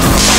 Yeah.